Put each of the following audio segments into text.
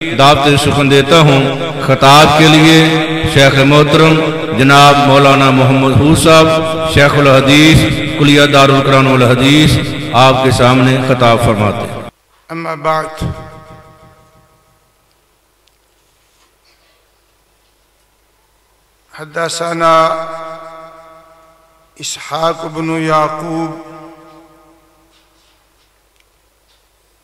दावत सुखन देता हूँ खताब के लिए शेख मोहतरम जनाब मौलाना मोहम्मद हूर साहब शेख हदीस कुलिया दारुल हदीस आपके सामने खताब फरमाते हैं अम्मा बाद हदसना इसहाक बन याकूब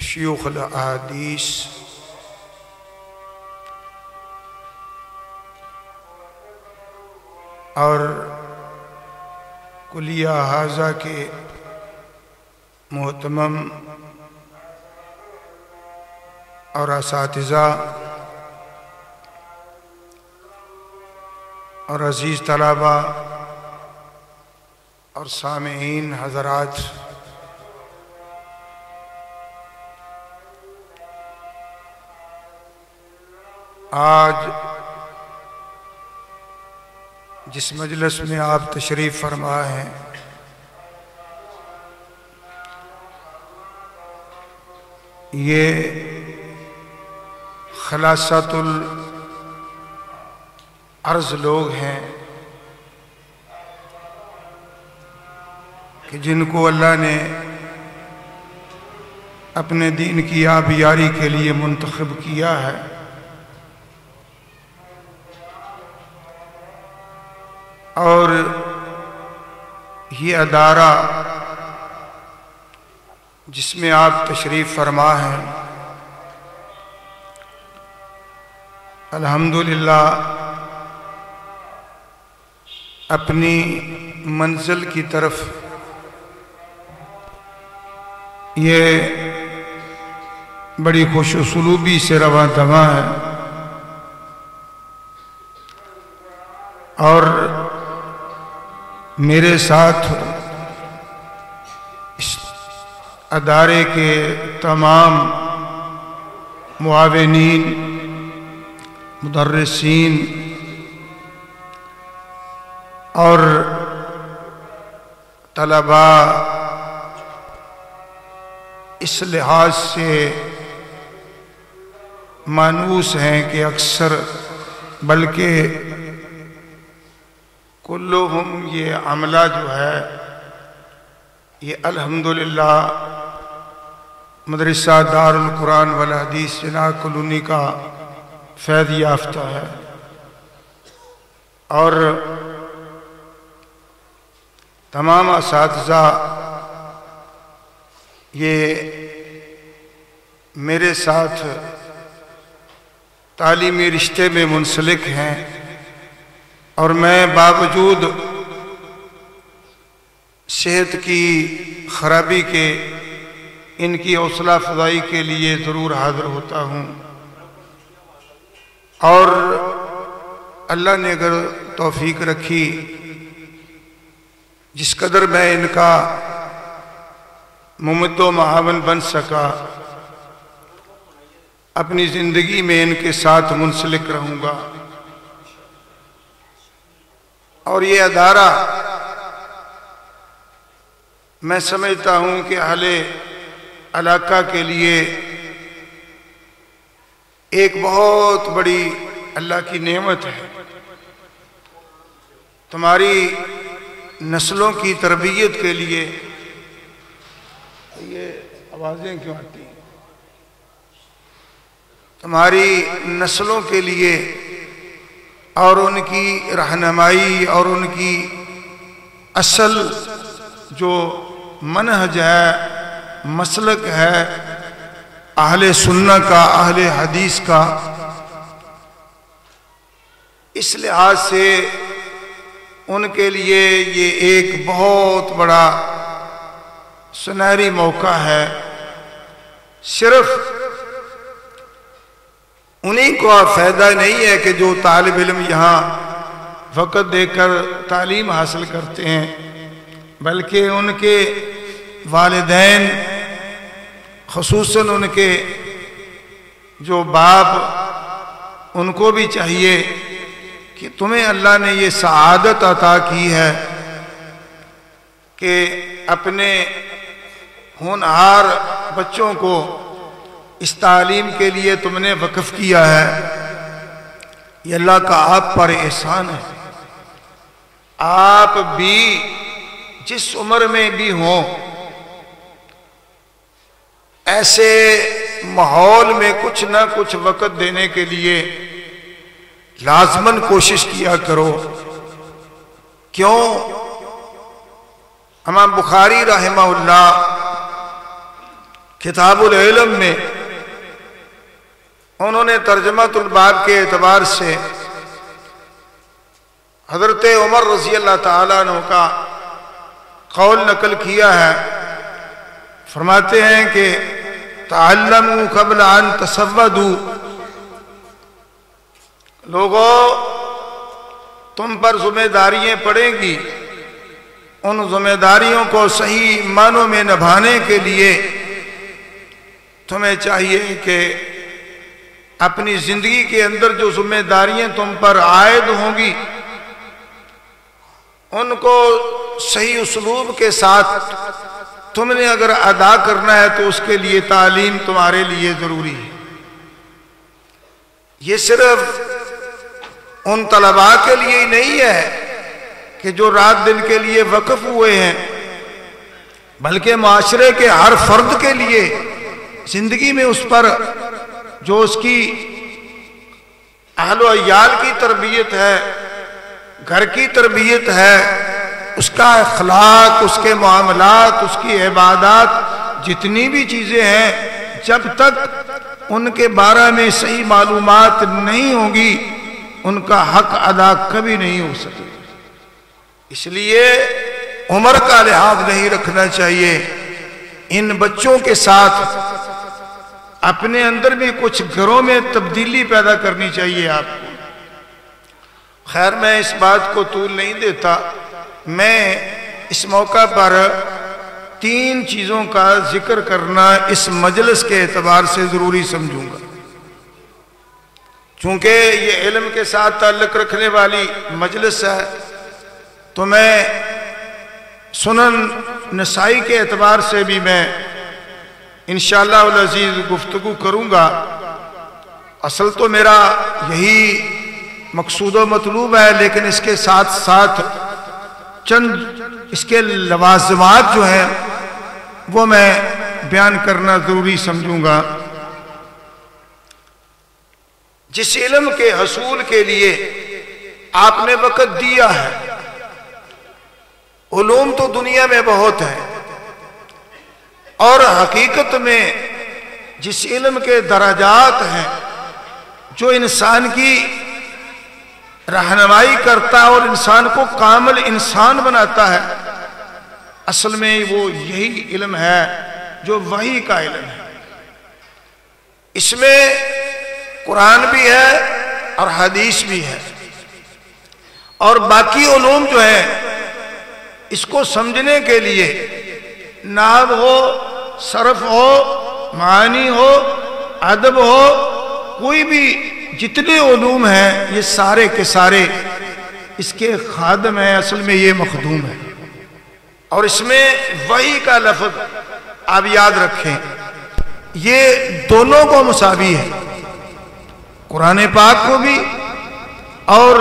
शयूख अदीस और कुलिया हाजा के मोहतमम और इस और अज़ीज़ तलबा और सामीन हजरात आज जिस मजलस में आप तशरीफ़ फरमा हैं, ये खलासतुल अर्ज़ लोग हैं कि जिनको अल्लाह ने अपने दीन की आबियारी के लिए मुंतखब किया है। और ये अदारा जिसमें आप तशरीफ़ फरमा हैं, अल्हम्दुलिल्लाह, अपनी मंजिल की तरफ़ ये बड़ी खुशसलूबी से रवा दवा है। और मेरे साथ इस अदारे के तमाम मुआवनीन, मुदर्रसिन और तलबा इस लिहाज से मानूस हैं कि अक्सर, बल्कि कुल्लु हम, ये अमला जो है, ये अल्हम्दुलिल्लाह, मदरसा दारुल कुरान वाला हदीस, जना कॉलोनी का फैद याफ्ता है। और तमाम इस ये मेरे साथ तालीमी रिश्ते में मुंसलिक हैं। और मैं बावजूद सेहत की खराबी के, इनकी हौसला अफजाई के लिए ज़रूर हाजिर होता हूँ। और अल्लाह ने अगर तौफीक रखी, जिस कदर मैं इनका मुमद महावन बन सका, अपनी ज़िंदगी में इनके साथ मुंसलिक रहूँगा। और ये अदारा मैं समझता हूँ कि अहले इलाका के लिए एक बहुत बड़ी अल्लाह की नेमत है। तुम्हारी नस्लों की तरबियत के लिए ये आवाज़ें क्यों आती हैं? तुम्हारी नस्लों के लिए और उनकी रहनमाई और उनकी असल जो मनहज है, मसलक है, अहले सुन्ना का, अहले हदीस का, इस लिहाज से उनके लिए ये एक बहुत बड़ा सुनहरी मौका है। सिर्फ़ उन्हीं को फ़ायदा नहीं है कि जो तालब इल्म यहाँ वक़्त देकर तालीम हासिल करते हैं, बल्कि उनके वालदेन खसूस उनके जो बाप, उनको भी चाहिए कि तुम्हें अल्लाह ने ये सआदत अता की है कि अपने होनहार बच्चों को इस तालीम के लिए तुमने वक्फ किया है। ये अल्लाह का आप पर एहसान है। आप भी जिस उम्र में भी हो, ऐसे माहौल में कुछ ना कुछ वक़्त देने के लिए लाजमन कोशिश किया करो। क्यों? हमाम बुखारी रहमा किताबुल इल्म में उन्होंने तर्जमातुलबाब के एतबार से हज़रत उमर रज़ी अल्लाह तु का कौल नकल किया है। फरमाते हैं कि तल्लम कबल अन तसवदू लोगों, तुम पर जिम्मेदारियाँ पड़ेंगी। उन जिम्मेदारियों को सही मानों में निभाने के लिए तुम्हें चाहिए कि अपनी ज़िंदगी के अंदर जो जिम्मेदारियाँ तुम पर आयद होंगी, उनको सही उसलूब के साथ तुमने अगर अदा करना है तो उसके लिए तालीम तुम्हारे लिए ज़रूरी है। ये सिर्फ़ उन तलबा के लिए ही नहीं है कि जो रात दिन के लिए वक्फ हुए हैं, बल्कि माशरे के हर फर्द के लिए ज़िंदगी में उस पर जो उसकी अहल की तरबियत है, घर की तरबियत है, उसका अखलाक, उसके मामलात, उसकी इबादत, जितनी भी चीज़ें हैं, जब तक उनके बारे में सही मालूम नहीं होगी, उनका हक अदा कभी नहीं हो सके। इसलिए उम्र का लिहाज नहीं रखना चाहिए। इन बच्चों के साथ अपने अंदर भी कुछ घरों में तब्दीली पैदा करनी चाहिए आपको। खैर, मैं इस बात को तूल नहीं देता। मैं इस मौका पर तीन चीज़ों का ज़िक्र करना इस मजलिस के एतबार से ज़रूरी समझूँगा। चूँकि ये इलम के साथ ताल्लुक़ रखने वाली मजलिस है तो मैं सुनन नसाई के एतबार से भी मैं इन अज़ीज़ गुफ्तु करूँगा। असल तो मेरा यही मकसूद मतलूब है, लेकिन इसके साथ साथ चंद इसके लवाजमात जो हैं, वो मैं बयान करना ज़रूरी समझूँगा। जिस इलम के हसूल के लिए आपने वक़्त दिया है तो दुनिया में बहुत है। और हकीकत में जिस इलम के दराजात हैं, जो इंसान की रहनमाई करता है और इंसान को कामल इंसान बनाता है, असल में वो यही इल्म है जो वही का इल्म है। इसमें कुरान भी है और हदीस भी है। और बाकी ओलूम जो है, इसको समझने के लिए नाब हो सरफ हो, मानी हो, अदब हो, कोई भी जितने ओलूम हैं, ये सारे के सारे इसके खादम है, असल में ये मखदूम है। और इसमें वही का लफ्ज आप याद रखें, ये दोनों को मुसावी है। कुरान पाक को भी और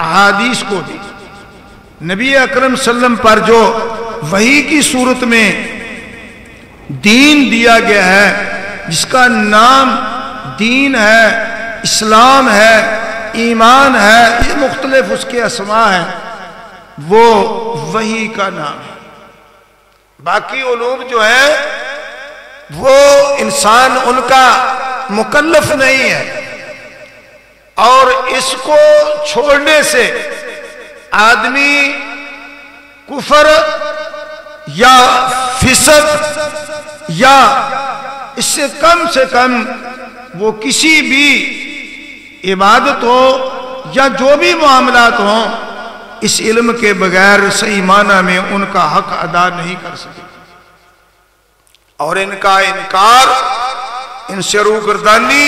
अहादीस को भी। नबी अकरम सल्लम पर जो वही की सूरत में दीन दिया गया है, जिसका नाम दीन है, इस्लाम है, ईमान है, ये मुख्तलिफ़ उसके असमा है। वो वही का नाम है। बाकी उलूम जो है, वो इंसान उनका मुकल्लफ नहीं है। और इसको छोड़ने से आदमी कुफर या फिसक या इससे कम से कम वो किसी भी इबादत हो या जो भी मामलात हो, इस इल्म के बगैर सही माना में उनका हक अदा नहीं कर सके। और इनका इनकार इनसे रूगरदानी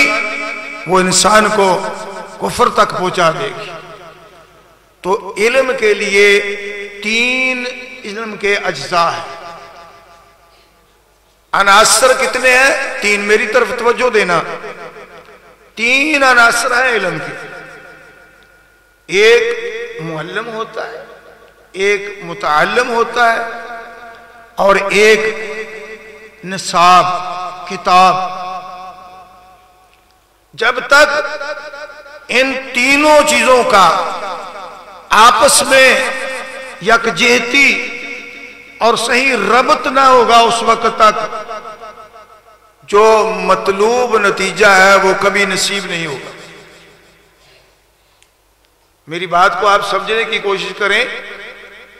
वो इंसान को कुफर तक पहुँचा देगी। तो इल्म के लिए तीन इल्म के अज्जा है। अनासर कितने हैं? तीन। मेरी तरफ़ तवज्जो देना। तीन अनासर है इल्म के। एक मुअल्लम होता है, एक मुतल्लम होता है, और एक निसाब, किताब। जब तक इन तीनों चीज़ों का आपस में यकजहती और सही रबत ना होगा उस वक्त तक। जो मतलूब नतीजा है वो कभी नसीब नहीं होगा। मेरी बात को आप समझने की कोशिश करें।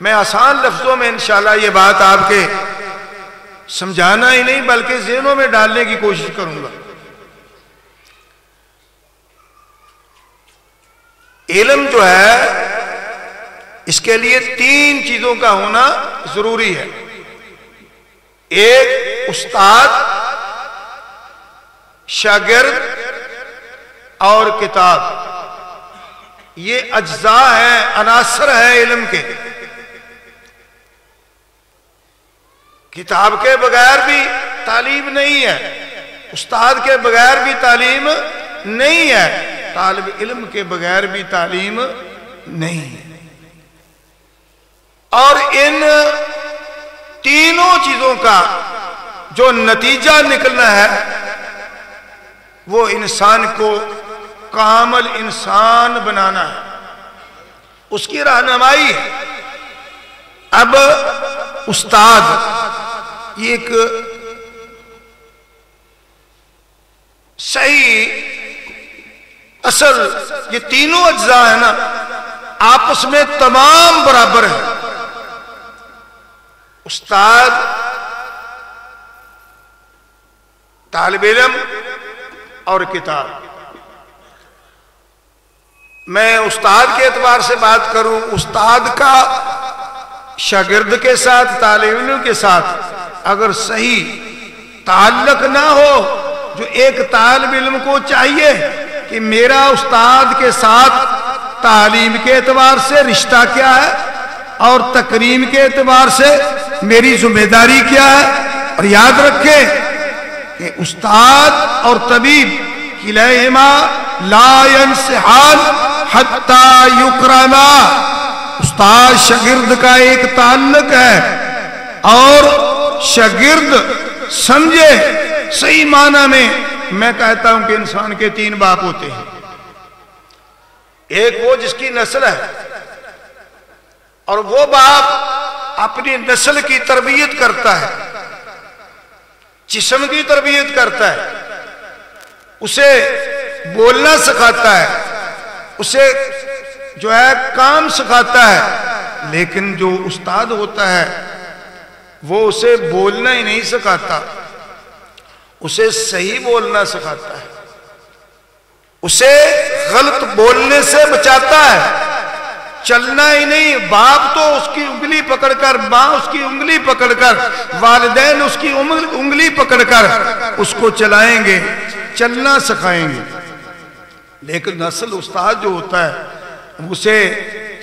मैं आसान लफ्जों में इंशाल्लाह ये बात आपके समझाना ही नहीं, बल्कि जेनों में डालने की कोशिश करूँगा। इलम जो है इसके लिए तीन चीज़ों का होना ज़रूरी है। एक, उस्ताद, शागिर्द और किताब। ये अज्जा है, अनासर है इलम के। किताब के बगैर भी तालीम नहीं है। उस्ताद के बगैर भी तालीम नहीं है। तालब इलम के बगैर भी तालीम नहीं है। और इन तीनों चीज़ों का जो नतीजा निकलना है, वो इंसान को कामल इंसान बनाना है। उसकी रहनुमाई है। अब उस्ताद, ये एक सही असल, ये तीनों अज्जा है ना, आपस में तमाम बराबर है। उस्ताद तालब इलम और किताब। मैं उस्ताद के एतबार से बात करूँ, उस्ताद का शागिर्द के साथ, तालब के साथ अगर सही ताल्लक ना हो, जो एक तालब इल्म को चाहिए कि मेरा उस्ताद के साथ तालीम के एतबार से रिश्ता क्या है और तकरीम के एतबार से मेरी ज़िम्मेदारी क्या है? और याद रखें कि उस्ताद और तबीब किलेमा लायन से हाल हत्ता युक्राना। उस्ताद शगिर्द का एक ताल्लुक है। और शगिर्द समझे, सही माना में मैं कहता हूँ कि इंसान के तीन बाप होते हैं। एक वो जिसकी नस्ल है और वो बाप अपनी नस्ल की तरबियत करता है, जिसम की तरबियत करता है, उसे बोलना सिखाता है, उसे जो है काम सिखाता है, लेकिन जो उस्ताद होता है, वो उसे बोलना ही नहीं सिखाता, उसे सही बोलना सिखाता है, उसे गलत बोलने से बचाता है। चलना ही नहीं। बाप तो उसकी उंगली पकड़कर, माँ उसकी उंगली पकड़कर, वालदेन उसकी उंगली पकड़कर उसको चलाएँगे, चलना सिखाएँगे। लेकिन नस्ल उस्ताद जो होता है, उसे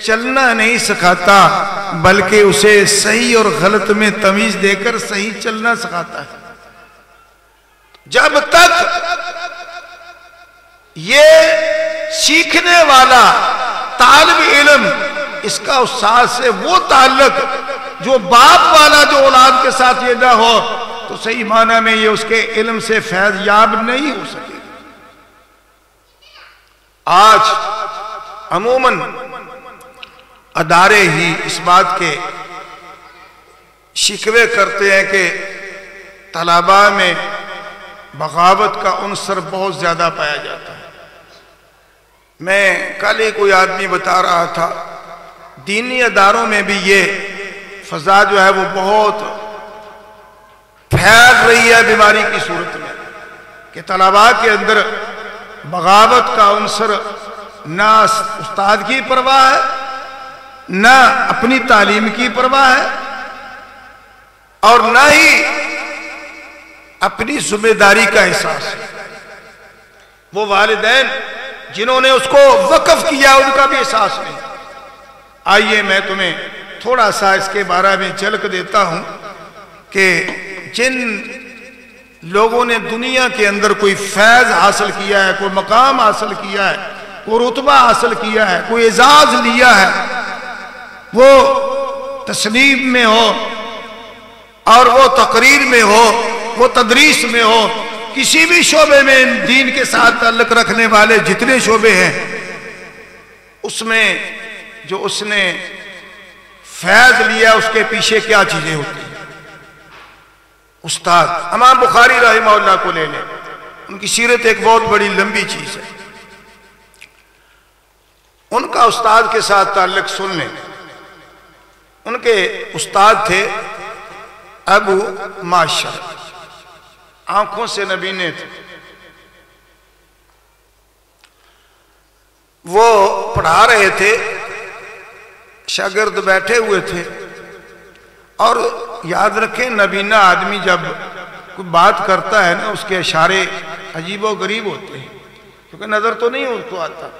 चलना नहीं सिखाता, बल्कि उसे सही और गलत में तमीज देकर सही चलना सिखाता है। जब तक ये सीखने वाला तालब इलम, इसका उस्ताद से वो ताल्लुक, जो बाप वाला जो औलाद के साथ ये ना हो तो सही माना में ये उसके इलम से फैज याब नहीं हो सके। आज अमूमन अदारे ही इस बात के शिकवे करते हैं कि तलाबा में बगावत का अनसर बहुत ज़्यादा पाया जाता है। मैं कल ही कोई आदमी बता रहा था, दीनी अदारों में भी ये फजा जो है वो बहुत फैल रही है बीमारी की सूरत में, कि तलबा के अंदर बगावत का अनसर ना उस्ताद की परवाह है, ना अपनी तालीम की परवाह है, और ना ही अपनी ज़िम्मेदारी का एहसास है। वो वालदेन जिन्होंने उसको वकफ किया, उनका भी एहसास नहीं आइए मैं तुम्हें थोड़ा सा इसके बारे में झलक देता हूँ कि जिन लोगों ने दुनिया के अंदर कोई फैज हासिल किया है, कोई मकाम हासिल किया है, कोई रुतबा हासिल किया है, कोई एजाज लिया है, वो तस्लीम में हो और वो तकरीर में हो, वो तदरीस में हो किसी भी शोबे में दीन के साथ तल्लक रखने वाले जितने शोबे हैं, उसमें जो उसने फैज लिया, उसके पीछे क्या चीज़ें होती हैं? उस्ताद अमाम बुखारी रही को ले लें। उनकी सीरत एक बहुत बड़ी लंबी चीज़ है। उनका उस्ताद के साथ ताल्लुक सुन लें। उनके उस्ताद थे अबू माशर आँखों से नबीने थे। वो पढ़ा रहे थे, शागिर्द बैठे हुए थे। और याद रखें, नबीना आदमी जब कोई बात करता है ना, उसके इशारे अजीब गरीब होते हैं। क्योंकि नज़र तो नहीं उसको आता।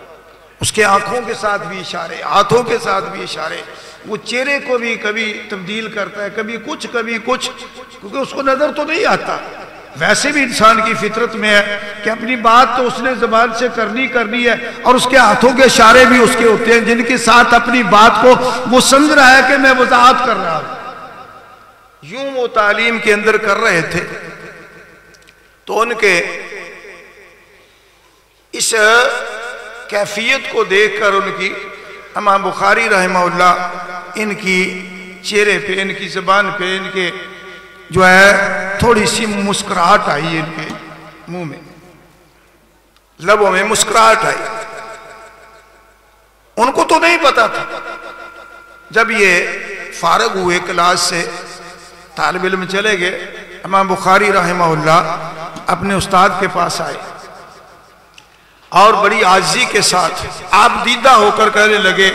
उसके आँखों के साथ भी इशारे, हाथों के साथ भी इशारे। वो चेहरे को भी कभी तब्दील करता है, कभी कुछ कभी कुछ, क्योंकि उसको नज़र तो नहीं आता। वैसे भी इंसान की फितरत में है कि अपनी बात तो उसने जबान से करनी करनी है और उसके हाथों के इशारे भी उसके होते हैं, जिनके साथ अपनी बात को वो समझ रहा है कि मैं वजाहत कर रहा हूँ। यूँ वो तालीम के अंदर कर रहे थे तो उनके इस कैफियत को देखकर उनकी अमा बुखारी रहमा इनकी चेहरे पे, इनकी जबान पे, इनके जो है, थोड़ी सी मुस्कुराहट आई इनके मुँह में। लबों में मुस्कुराहट आई। उनको तो नहीं पता था। जब ये फारग हुए क्लास से तालब इलम चले गए, इमाम बुखारी रहमा अपने उस्ताद के पास आए और बड़ी आजी के साथ आप दीदा होकर कहने लगे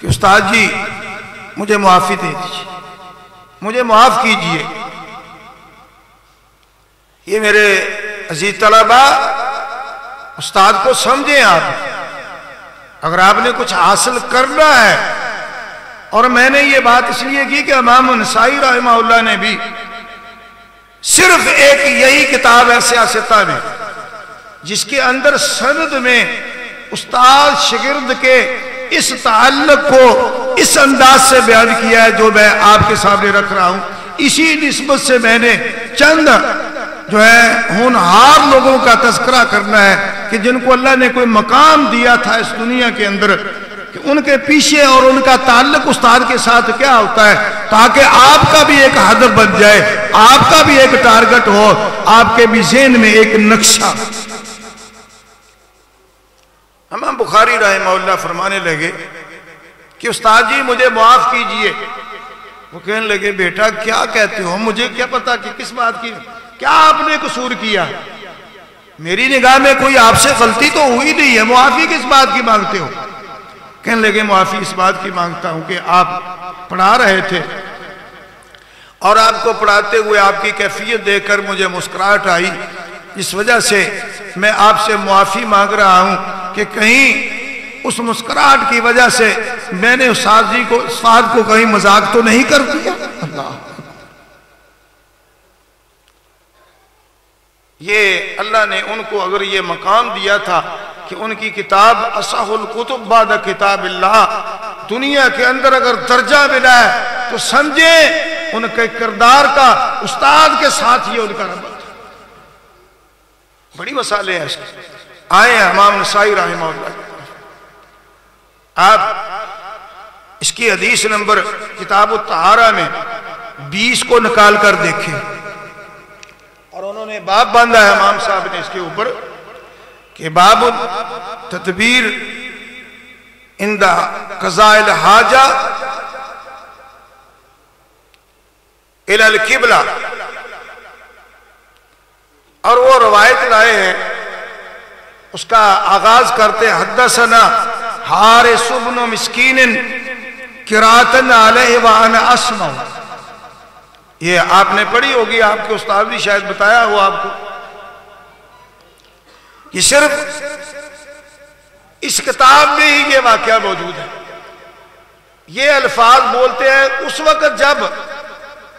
कि, उस्ताद जी, मुझे मुआफ़ी दे दीजिए। मुझे माफ़ कीजिए। ये मेरे अज़ीज़ तलबा, उस्ताद को समझें आप। अगर आपने कुछ हासिल करना है, और मैंने ये बात इसलिए की कि इमाम नसाई रहमा ने भी सिर्फ़ एक यही किताब है सियासता में, जिसके अंदर सनद में उस्ताद शिगिर्द के इस ताल्लुक को इस अंदाज से बयान किया है जो मैं आपके सामने रख रहा हूँ। इसी नस्बत से मैंने चंद जो है, होनहार लोगों का तस्करा करना है कि जिनको अल्लाह ने कोई मकाम दिया था इस दुनिया के अंदर, कि उनके पीछे और उनका ताल्लुक उस्ताद के साथ क्या होता है, ताकि आपका भी एक हद बन जाए, आपका भी एक टारगेट हो, आपके भी जेन में एक नक्शा। हम बुखारी राय मौल्ला फरमाने लगे कि उस्ताद जी, मुझे माफ़ कीजिए। वो कहने लगे, बेटा, क्या कहते हो? मुझे क्या पता कि किस बात की? क्या आपने कसूर किया? मेरी निगाह में कोई आपसे गलती तो हुई नहीं है। मुआफी किस बात की मांगते हो? कहने लगे, मुआफी इस बात की माँगता हूँ कि आप पढ़ा रहे थे। और आपको पढ़ाते हुए आपकी कैफियत देखकर मुझे मुस्कुराहट आई। इस वजह से मैं आपसे मुआफी मांग रहा हूँ। कि कहीं उस मुस्कुराहट की वजह से मैंने उस जी को साद को कहीं मज़ाक तो नहीं कर दिया? अल्लाह। ये अल्लाह ने उनको अगर ये मकाम दिया था कि उनकी किताब असहुल कुतुब बाद किताब अल्लाह दुनिया के अंदर अगर दर्जा मिला है तो समझे उनके किरदार का उस्ताद के साथ ही उनका रबत बड़ी मसाले हैं आए हमाम नसाई रही आप इसकी हदीस नंबर किताब तहारा में बीस को निकाल कर देखे। और उन्होंने बाप बांधा है, इमाम साहब ने इसके ऊपर कि बाब तदबीर इंदा कजाइल हाजा इल किबला। और वो रवायत लाए हैं उसका आगाज़ करते हदसना हार सुबन किरातन आलवान असम ये आपने पढ़ी होगी, आपके उस्ताद भी शायद बताया हो आपको कि सिर्फ़ इस किताब में ही ये वाक्य मौजूद है। ये अल्फाज बोलते हैं, उस वक्त जब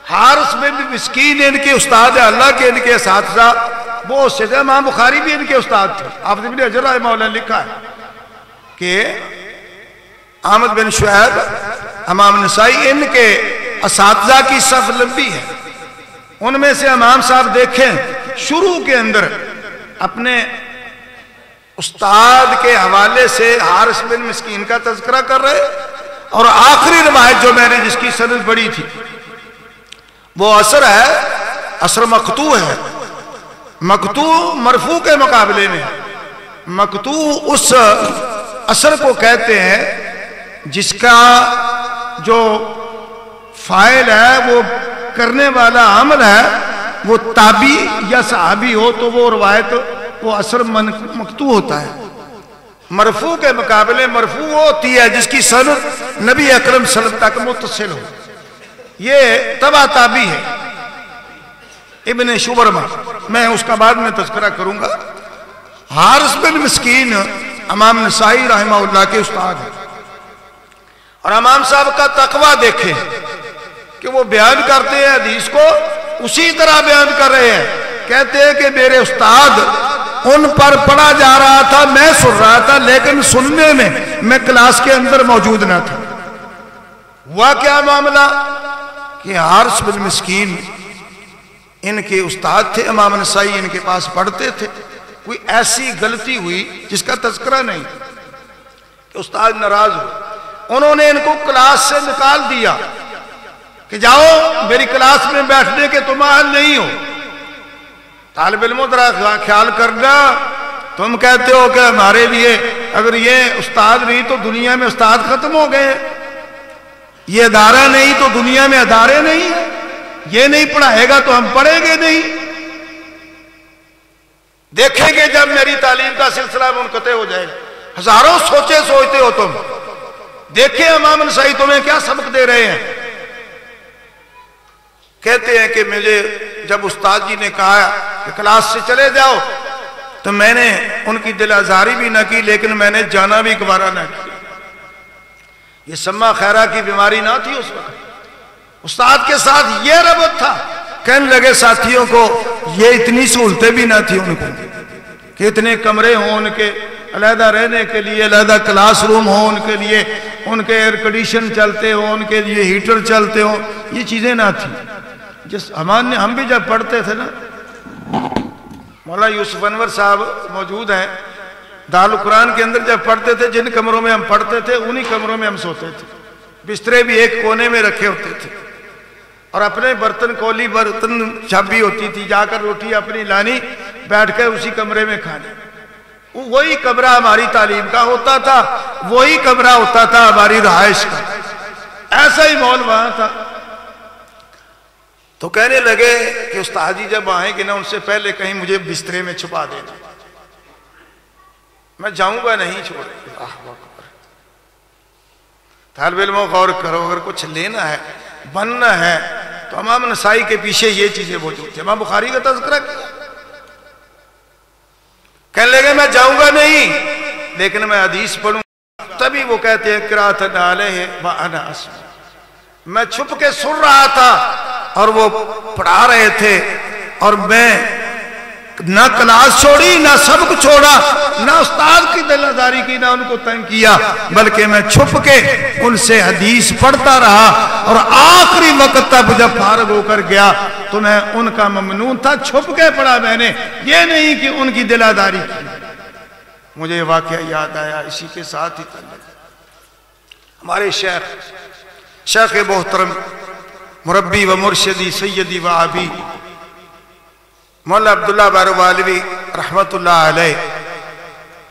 हारस में भी मिसकीन, इनके उस्ताद अल्लाह के इनके इस वो सजा माँ बुखारी भी इनके उस्ताद थे। आपने भी अजरा मौला लिखा है कि अहमद बिन शुएब अमाम नसाई इनके इस की सफ लंबी है। उनमें से इमाम साहब देखें, शुरू के अंदर अपने उस्ताद के हवाले से हारिस बिन मिसकीन का तस्करा कर रहे और आखिरी रवायत जो मैंने जिसकी सनद बड़ी थी, वो असर है, असर मकतू है। मकतू मरफू के मुकाबले में। मकतू उस असर को कहते हैं, जिसका जो फ़ाइल है, वो करने वाला अमल है, वो ताबी या सहाबी हो तो वो रवायत, वो असर मकतू होता है। मरफू के मुकाबले मरफू वो होती है, जिसकी सन नबी अकरम सलम तक मुतसिल हो। ये तबा ताबी है। इबन शुबरमा, मैं उसका बाद में तस्करा करूँगा। हारस बिन मिसकीन, अमाम नसाई रहमा के उस्ताद है। और अमाम साहब का तकवा देखे कि वो बयान करते हैं हदीस को, उसी तरह बयान कर रहे हैं। कहते हैं कि मेरे उस्ताद, उन पर पढ़ा जा रहा था, मैं सुन रहा था, लेकिन सुनने में मैं क्लास के अंदर मौजूद ना था। हुआ क्या मामला? कि हारस बिन मिस्कीन इनके उस्ताद थे, इमाम नसाई इनके पास पढ़ते थे। कोई ऐसी गलती हुई जिसका तस्करा नहीं? कि उस्ताद नाराज़ हो। उन्होंने इनको क्लास से निकाल दिया कि जाओ, मेरी क्लास में बैठने के तुम आज नहीं हो। तालब इल्मो ख्याल करना। तुम कहते हो कि हमारे लिए अगर ये उस्ताद नहीं तो दुनिया में उस्ताद खत्म हो गए। ये अदारा नहीं तो दुनिया में अदारे नहीं। ये नहीं पढ़ाएगा तो हम पढ़ेंगे नहीं। देखेंगे जब मेरी तालीम का सिलसिला मुनकते हो जाएगा। हज़ारों सोचे सोचते हो तुम। देखे अमामन सही तुम्हें क्या सबक दे रहे हैं। कहते हैं कि मुझे जब उस्ताद जी ने कहा कि क्लास से चले जाओ तो मैंने उनकी दिल आजारी भी ना की, लेकिन मैंने जाना भी गवारा ना किया। ये सम्मा खैरा की बीमारी ना थी उस वक्त। उस्ताद के साथ ये रबत था। कहने लगे, साथियों को ये इतनी सहूलतें भी ना थी उनको। कि इतने कमरे हों उनके, अलहदा रहने के लिए, अलहदा क्लासरूम हो उनके लिए, उनके एयर कंडीशन चलते हो, उनके लिए हीटर चलते हो, ये चीज़ें ना थी। जिस हमारे हम भी जब पढ़ते थे ना, मौला यूसुफ अनवर साहब मौजूद हैं, दाल कुरान के अंदर जब पढ़ते थे, जिन कमरों में हम पढ़ते थे, उन्हीं कमरों में हम सोते थे। बिस्तरे भी एक कोने में रखे होते थे। और अपने बर्तन, कोली, बर्तन छाबी होती थी, जाकर रोटी अपनी लानी बैठ कर उसी कमरे में खानी। वही कमरा हमारी तालीम का होता था, वही कमरा होता था हमारी रहायश का। ऐसा ही मॉल वहाँ था। तो कहने लगे कि उस्ताद जी जब आएँगे ना, उनसे पहले कहीं मुझे बिस्तरे में छुपा देना। मैं जाऊँगा नहीं छोड़ गौर करो, अगर कुछ लेना है बनना है तो अमाम नसाई के पीछे ये चीज़ें मौजूद थी। अमाम बुखारी का तस्करा किया कहने लगे, मैं जाऊँगा नहीं, लेकिन मैं हदीस पढ़ूँगा। तभी वो कहते हैं, किरात डाले है मैं छुप के सुन रहा था और वो पढ़ा रहे थे और मैं ना क्लास छोड़ी, ना सबक छोड़ा, ना उस्ताद की दिलादारी की, ना उनको तंग किया, बल्कि मैं छुप के उनसे हदीस पढ़ता रहा और आखिरी वक्त तक जब फारग होकर गया तो मैं उनका ममनून था, छुप के पढ़ा मैंने। ये नहीं कि उनकी दिलादारी की। मुझे वाक्य याद आया, इसी के साथ ही हमारे शेख शेख मोहतरम मुरबी व मुर्शदी सैदी व आबी मौला अब्दुल्ला बारवालवी रहमत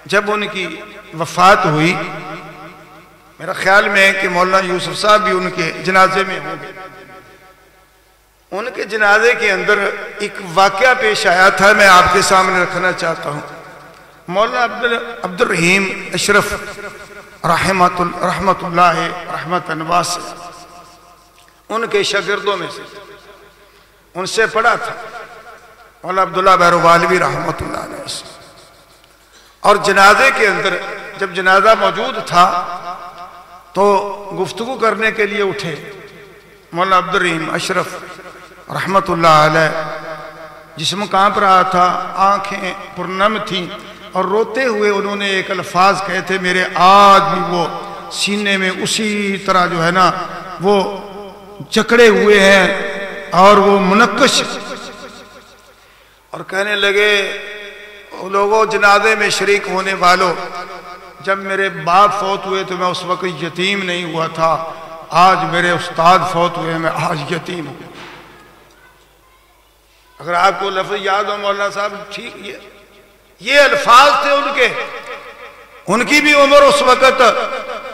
जब उनकी वफात हुई, मेरा ख्याल में है कि मौलाना यूसुफ साहब भी उनके जनाजे में होंगे। उनके जनाजे के अंदर एक वाक्य पेश आया था, मैं आपके सामने रखना चाहता हूँ। मौलाना अब्दुल अब्दुल रहीम अशरफ रहमत रहमत नवास उनके शागिर्दों में से, उनसे पढ़ा था। मौला अब्दुल्ला बैरवालवी रहमत और जनाजे के अंदर जब जनाजा मौजूद था तो गुफ्तगु करने के लिए उठे मौला अब्दुल रहीम अशरफ रहमत जिसम काँप रहा था, आँखें पुरनम थी और रोते हुए उन्होंने एक अल्फाज कहे थे, मेरे आज भी वो सीने में उसी तरह जो है ना, वो जकड़े हुए हैं और वो मुनक्श और कहने लगे लोगों, जनाजे में शरीक होने वालों, जब मेरे बाप फौत हुए तो मैं उस वक्त यतीम नहीं हुआ था, आज मेरे उस्ताद फौत हुए मैं आज यतीम हूँ। अगर आपको लफ्ज याद हो, मौलाना साहब, ठीक, ये ये अल्फाज थे उनके। उनकी भी उम्र उस वक्त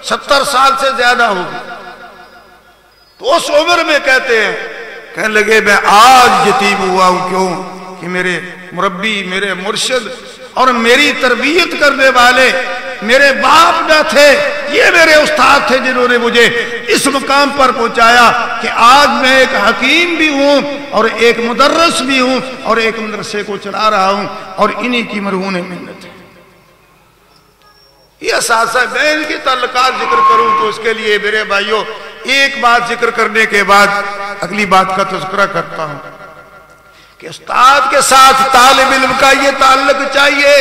सत्तर साल से ज़्यादा होगी। तो उस उम्र में कहते हैं, कहने लगे, मैं आज यतीम हुआ हूँ, क्यों? कि मेरे मुरबी मेरे मुर्शद और मेरी तरबियत करने वाले मेरे बाप न थे, ये मेरे उस्ताद थे जिन्होंने मुझे इस मुकाम पर पहुँचाया कि आज मैं एक हकीम भी हूँ और एक मुदर्रस भी हूँ और एक मदरसे को चला रहा हूँ और इन्हीं की मरहून मिन्नत है। यह साथ मैं इनकी तल्लकात ज़िक्र करूँ तो उसके लिए मेरे भाइयों, एक बात ज़िक्र करने के बाद अगली बात का तस्करा करता हूँ। कि उस्ताद के साथ तालब इल्म का ये ताल्लुक चाहिए।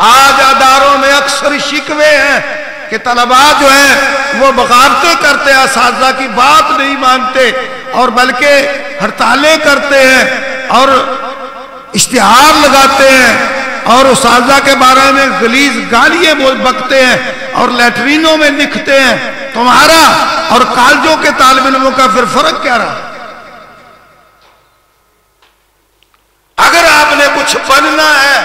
आज अदारों में अक्सर शिकवे हैं कि तलबा जो है, वो बगावते करते हैं, साजा की बात नहीं मानते और बल्कि हड़तालें करते हैं और इश्तिहार लगाते हैं और उस के बारे में गलीज गालियाँ बोल बकते हैं और लेटरिनों में लिखते हैं। तुम्हारा और कॉलेजों के तालब इलमों का फिर फ़र्क क्या रहा? अगर आपने कुछ बनना है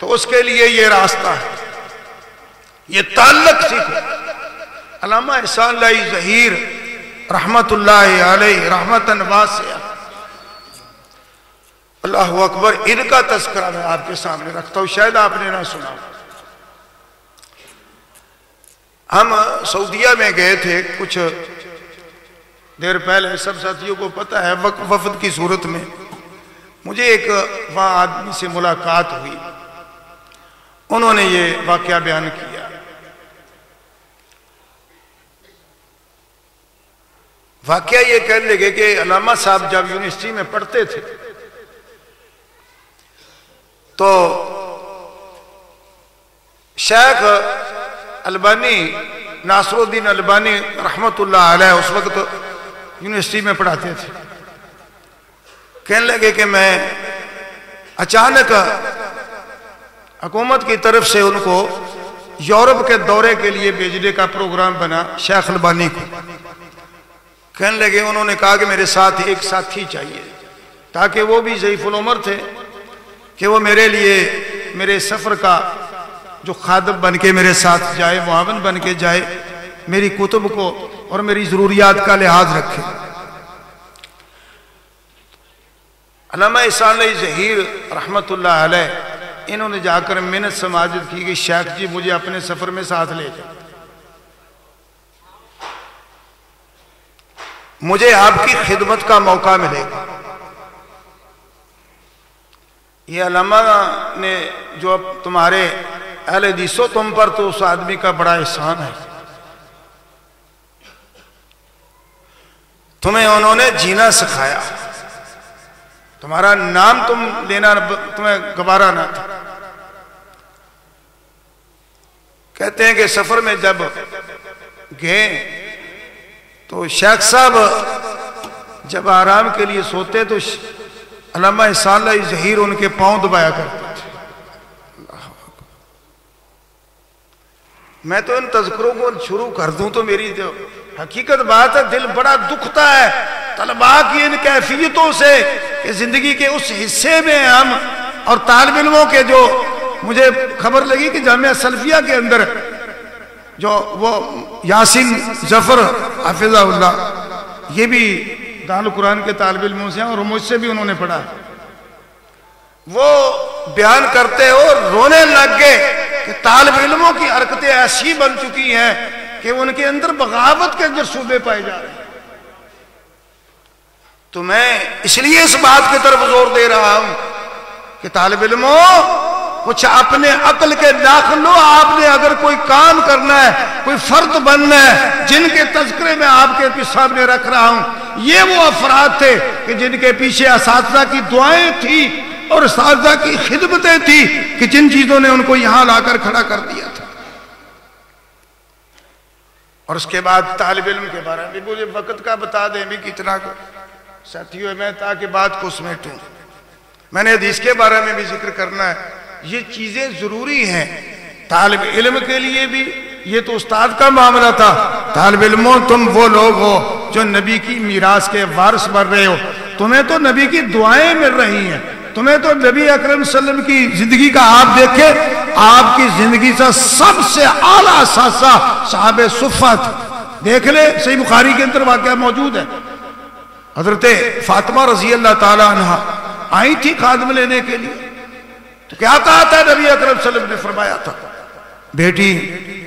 तो उसके लिए ये रास्ता है। ये ताल्लक सीखो। अलामा एहसान जहीर रहमत रहमतन अल्लाह अकबर, इनका तस्करा मैं आपके सामने रखता हूँ, शायद आपने ना सुना हम सऊदिया में गए थे कुछ देर पहले, सब साथियों को पता है वफद की सूरत में। मुझे एक वहाँ आदमी से मुलाकात हुई। उन्होंने ये वाक्य बयान किया। वाक्य ये कहने लगे कि अलामा साहब जब यूनिवर्सिटी में पढ़ते थे तो शेख अलबानी, नासरुद्दीन अलबानी रहमतुल्लाह उस वक्त यूनिवर्सिटी में पढ़ाते थे। कहने लगे कि मैं अचानक हुकूमत की तरफ़ से उनको यूरोप के दौरे के लिए भेजने का प्रोग्राम बना, शेख अलबानी को। कहने लगे, उन्होंने कहा कि मेरे साथ एक साथी चाहिए, ताकि वो भी जयफुल उमर थे, कि वो मेरे लिए, मेरे सफ़र का जो खादब बन के मेरे साथ जाए, मुआवन बन के जाए, मेरी कुतुब को और मेरी ज़रूरियात का लिहाज रखे। अलामा जहीर रहमत इन्होंने जाकर मेहनत समाजत की कि शेख जी मुझे अपने सफ़र में साथ ले जाए। मुझे आपकी खिदमत का मौका मिलेगा। ये अलामा ने जो अब तुम्हारे अहल दिसो तुम पर तो उस आदमी का बड़ा एहसान है। तुम्हें उन्होंने जीना सिखाया। तुम्हारा नाम तुम लेना तुम्हें गवारा ना था। कहते हैं कि सफ़र में जब गए तो शेख साहब जब आराम के लिए सोते तो अलामा इसान जहीर उनके पाँव दबाया करते थे। मैं तो इन तस्करों को शुरू कर दूँ तो मेरी जो हकीकत बात है, दिल बड़ा दुखता है। तलबा की इन कैफियतों से कि ज़िंदगी के उस हिस्से में हम और तालब इलमों के जो मुझे खबर लगी कि जामिया सल्फिया के अंदर जो वो यासिन ज़फ़र हाफिजा ये भी दाल कुरान के तालब इलमों से और मुझसे भी उन्होंने पढ़ा। वो बयान करते हो रोने लग गए कि तालब इलमों की हरकतें ऐसी बन चुकी हैं कि उनके अंदर बगावत के अंदर सूबे पाए जा रहे हैं। तो मैं इसलिए इस बात की तरफ़ ज़ोर दे रहा हूँ कि तालब इलमो, कुछ अपने अकल के दाखिल लो, आपने अगर कोई काम करना है, कोई फर्द बनना है, जिनके तस्करे में आपके सामने रख रहा हूँ, ये वो अफराद थे कि जिनके पीछे इस की दुआएँ थी और इस की खिदमतें थी कि जिन चीज़ों ने उनको यहाँ लाकर खड़ा कर दिया था और उसके बाद तालब इल्म के बारे में मुझे वक्त का बता दें, भी कितना साथियों, मैं ताकि बात को समेटूं मैंने हदीस के बारे में भी ज़िक्र करना है। ये चीज़ें ज़रूरी हैं। तालब इल्म के लिए भी ये तो उस्ताद का मामला था। तालब इल्मो, तुम वो लोग हो जो नबी की मीरास के वारस बन रहे हो। तुम्हें तो नबी की दुआएँ मिल रही हैं। तुम्हें तो नबी अकरम सल्लम की ज़िंदगी का आप देखे, आपकी ज़िंदगी से सबसे आला सासा साहब सुफा देख ले, सही बुखारी के अंदर वाक्य मौजूद है। हज़रत फातिमा रज़ी अल्लाह तला आई थी खादम लेने के लिए। तो क्या कहा था नबी अकरम सल्लम ने? फरमाया था, बेटी,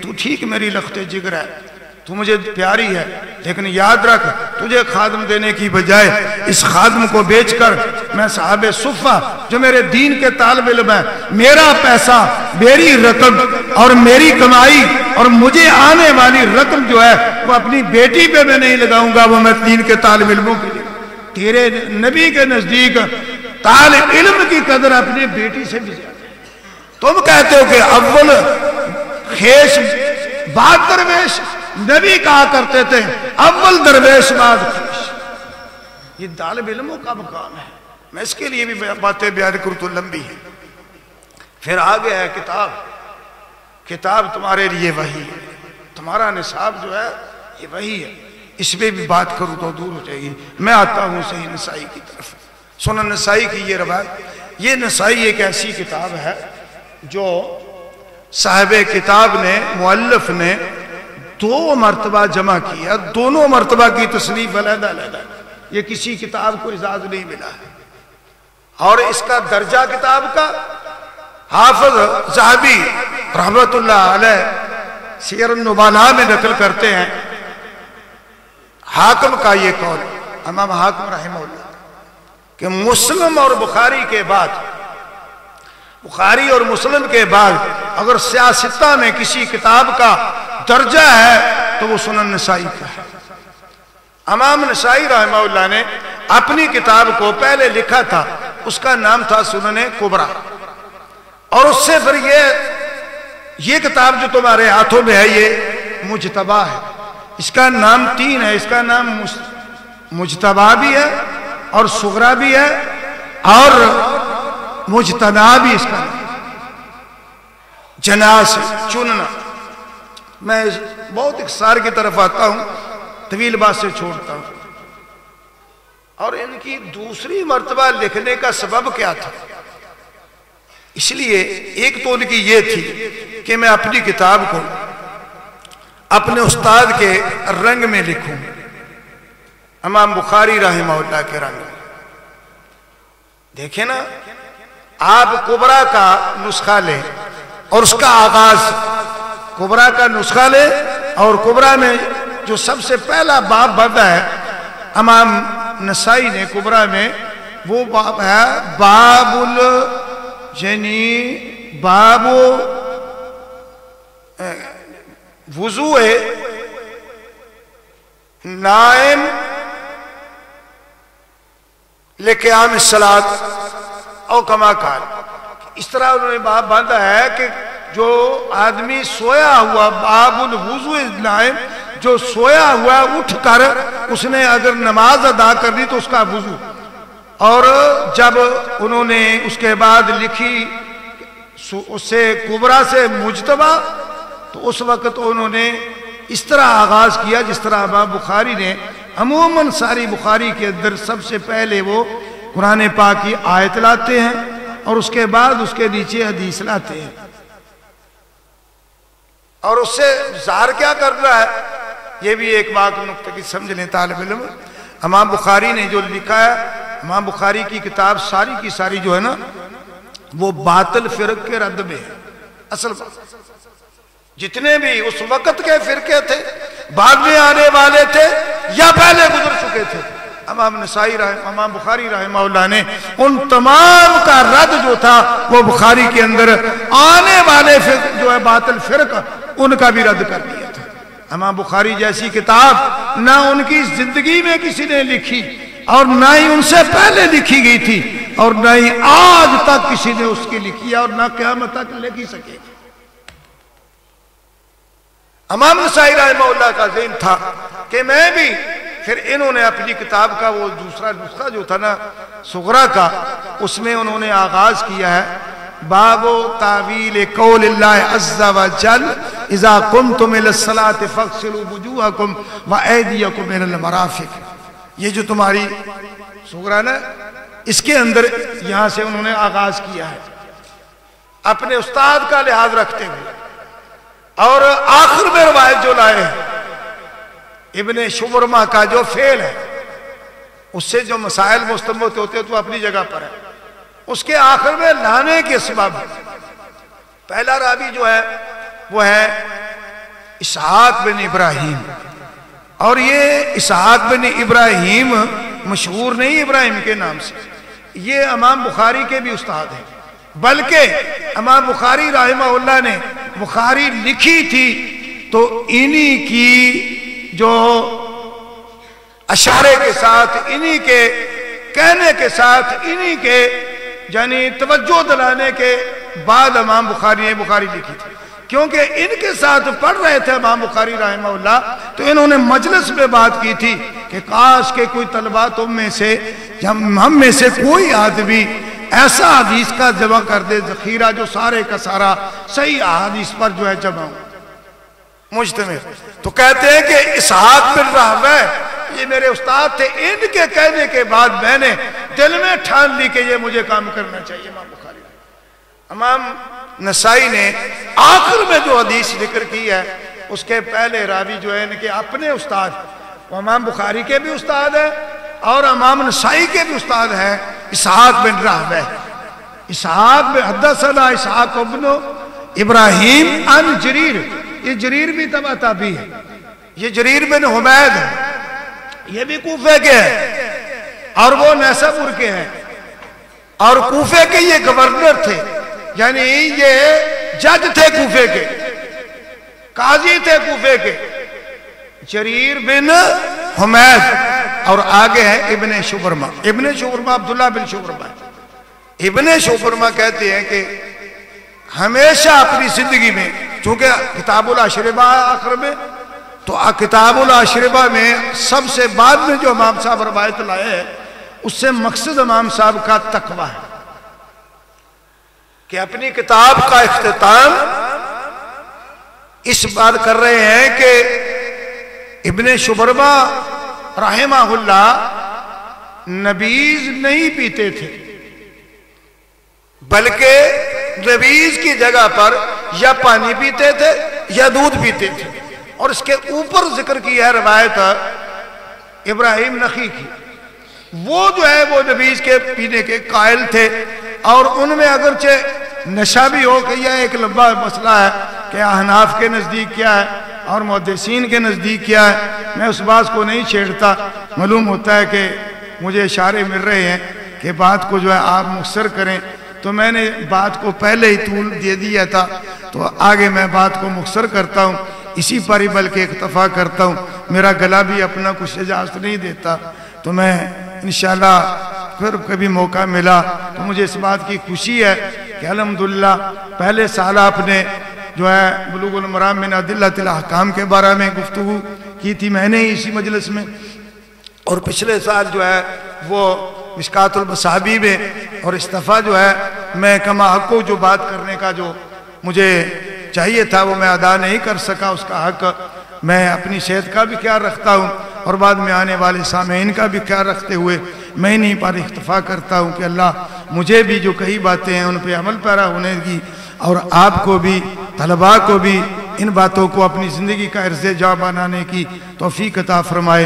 तू ठीक मेरी लखते जिगर है। तू मुझे प्यारी है, लेकिन याद रख, तुझे खादम देने की बजाय इस खादम को बेचकर मैं साहब सुफा, जो मेरे दीन के तालब इलम है, मेरा पैसा, मेरी रकम और मेरी कमाई और मुझे आने वाली रकम जो है, वो अपनी बेटी पे मैं नहीं लगाऊँगा, वो मैं दीन के तालब इलमों के तेरे नबी के नज़दीक ताल इल्म की कदर अपनी बेटी से भी तुम कहते हो कि अव्वल खेश बाद दरवेश, नबी कहा करते थे, अव्वल दरवेश बाद ये तालब इल्मों का मकाम है। मैं इसके लिए भी बातें बयान करूँ तो लंबी है। फिर आ गया है किताब। किताब तुम्हारे लिए वही है। तुम्हारा निसाब जो है, ये वही है। इस पर भी बात करूँ तो दूर हो जाएगी। मैं आता हूँ सही नसाई की तरफ़। सुन, नसाई की ये रवायत। ये नसाई एक ऐसी किताब है, जो साहब किताब ने, मुअल्लफ ने दो मरतबा जमा किया। दोनों मरतबा की तसनीफ अलहदा अलहदा। ये किसी किताब को इजाज नहीं मिला है। और इसका दर्जा किताब का हाफज साहबी रहमत सियर नुबाला में नकल करते हैं। हाकम का ये कौल अमाम हाकम कि मुस्लिम और बुखारी के बाद बुखारी और मुस्लिम के बाद अगर सियासता में किसी किताब का दर्जा है तो वो सुनन नसाई का है। अमाम नसाई रहमा ने अपनी किताब को पहले लिखा था, उसका नाम था सुनने कुबरा। और उससे फिर ये ये किताब जो तुम्हारे हाथों में है, ये मुजतबा है। इसका नाम तीन है, इसका नाम मुजतबा भी है और सुगरा भी है और मुजतना भी इसका। जना से चुनना। मैं बहुत इकसार की तरफ़ आता हूँ, तवील बात से छोड़ता हूँ। और इनकी दूसरी मर्तबा लिखने का सबब क्या था? इसलिए एक तो उनकी ये थी कि मैं अपनी किताब को अपने उस्ताद के रंग में लिखूं। इमाम बुखारी रहमल्ला के रंग। देखे ना आप कुबरा का नुस्खा लें और उसका आगाज़, कुबरा का नुस्खा ले और कुबरा में जो सबसे पहला बाप बनता है, अमाम नसाई ने कुबरा में, वो बाप है बाबुल यानी बाबू वज़ू नायम लेके आम सलाद। और कमा खान इस तरह उन्होंने बाप बांधा है कि जो आदमी सोया हुआ, बाबुल वज़ू नायम, जो सोया हुआ उठकर उसने अगर नमाज़ अदा कर दी तो उसका वज़ू और जब उन्होंने उसके बाद लिखी उससे कुबरा से मुजतबा तो उस वक्त उन्होंने इस तरह आगाज़ किया जिस तरह अबा बुखारी ने, अमूमन सारी बुखारी के अंदर सबसे पहले वो कुरान पाक की आयत लाते हैं और उसके बाद उसके नीचे हदीस लाते हैं। और उससे जार क्या कर रहा है? ये भी एक बात नुकते की समझ लें तालब इलम। इमाम बुखारी ने जो लिखा है, इमाम बुखारी की किताब सारी की सारी जो है ना, वो बातल फिरक के रद्द में है। असल जितने भी उस वक्त के फिरके थे, बाद में आने वाले थे या पहले गुजर चुके थे अमाम नसाई रहे अमाम बुखारी रहे मौला ने उन तमाम का रद्द जो था, वो बुखारी के अंदर आने वाले जो है बातल फिरक, उनका भी रद्द कर दिया था। अमाम बुखारी जैसी किताब ना उनकी ज़िंदगी में किसी ने लिखी, और ना ही उनसे पहले लिखी गई थी, और ना ही आज तक किसी ने उसकी लिखी और ना क्यामत तक लिखी सके। अमाम नसाई रहमल्ला का जेन था कि मैं भी फिर इन्होंने अपनी किताब का वो दूसरा नुस्खा जो था ना, सुगरा का, उसमें उन्होंने आगाज़ किया है, बाबो तावील कौल अज्जा व जल, इज़ा कुम व मराफिक. ये जो तुम्हारी सुगरा ना, इसके अंदर यहाँ से उन्होंने आगाज़ किया है। अपने उस्ताद का लिहाज रखते हुए, और आखिर में रवायत जो लाए हैं इबन शुबरमा का जो फेल है, उससे जो मसाइल मुस्तमत होते तो अपनी जगह पर है। उसके आखिर में लाने के सबब पहला रावी जो है, वो है इसहाक बिन इब्राहिम। और ये इसहाक बिन इब्राहिम मशहूर नहीं इब्राहिम के नाम से। ये अमाम बुखारी के भी उस्ताद हैं। बल्कि अमाम बुखारी रहमा ने बुखारी लिखी थी तो इन्हीं की जो अशारे के साथ, इन्हीं के कहने के साथ, इन्हीं के, यानी तवज्जो दिलाने के बाद अमाम बुखारी ने बुखारी लिखी थी। क्योंकि इनके साथ पढ़ रहे थे अमाम बुखारी रहमा तो इन्होंने मजलिस में बात की थी कि काश के कोई तलबा तुम में से हम में से कोई आदमी ऐसा हदीस का जमा कर दे, जखीरा जो सारे का सारा सही हदीस पर जो है जमा मुश्तमिल तो कहते हैं कि इसहाक बिन राहवे, ये मेरे उस्ताद थे, इनके कहने के बाद मैंने दिल में ठान ली कि ये मुझे काम करना चाहिए, इमाम बुखारी इमाम नसाई ने आखिर में जो हदीस ज़िक्र की है, उसके पहले रावी जो है, इनके अपने उस्ताद, वो इमाम बुखारी के भी उस्ताद है और इमाम नसाई के भी उस्ताद है, इसहाक बिन राहवे। इसहाक बिन हदसना इसहाक इब्राहिम अन जरीर। ये जरीर भी तबा ताबी है। ये जरीर बिन हुमैद है। ये भी कूफे के हैं। और वो नैसापुर के हैं। और कूफे के ये गवर्नर थे। यानी ये जज थे कूफे के। काजी थे कूफे के। जरीर बिन हुमैद। और आगे है इबन शुबरमा। इबन शुबरमा अब्दुल्ला बिन शुबरमा इबन शुबरमा कहते हैं कि हमेशा अपनी ज़िंदगी में चूँकि किताबुल अशरबा आखिर में। तो किताबुल अशरबा में सबसे बाद में जो इमाम साहब रवायत लाए उससे मकसद इमाम साहब का तकवा है। कि अपनी किताब का अख्ताम इस बात कर रहे हैं कि इबन शुबरमा रहमाहुल्ला नबीज नहीं पीते थे, बल्कि नबीज की जगह पर या पानी पीते थे, या दूध पीते थे। और इसके ऊपर ज़िक्र की है रवायत इब्राहिम नखी की। वो जो है, वो नबीज के पीने के कायल थे, और उनमें अगरचे नशा भी हो कि यह एक लंबा मसला है कि अहनाफ के नज़दीक क्या है, और मुहदसिन के नज़दीक क्या है। मैं उस बात को नहीं छेड़ता। मालूम होता है कि मुझे इशारे मिल रहे हैं कि बात को जो है आप मुख्तर करें। तो मैंने बात को पहले ही तूल दे दिया था। तो आगे मैं बात को मुखसर करता हूँ, इसी पर ही बल्कि इतफा करता हूँ। मेरा गला भी अपना कुछ इजाज़त नहीं देता। तो मैं इन फिर कभी मौका मिला तो मुझे इस बात की खुशी है कि अलहमदुल्ला पहले साल आपने जो है बलूगुलमराम में अदिल्लाहकाम के बारे में गुफ्तु की थी। मैंने ही इसी मजलिस में और पिछले साल जो है वो मिसकातुलबसाबी में और इस्तफ़ा जो है, मैं कमा हक जो बात करने का जो मुझे चाहिए था, वो मैं अदा नहीं कर सका उसका हक। मैं अपनी सेहत का भी ख्याल रखता हूँ और बाद में आने वाले सामीन का भी ख्याल रखते हुए मैं नहीं पर इतफा करता हूँ कि अल्लाह मुझे भी जो कई बातें हैं, उन पर अमल पैरा होने की और आपको भी, तलबा को भी, इन बातों को अपनी ज़िंदगी का अर्ज़ जा बनाने की तोफ़ी कता फरमाए।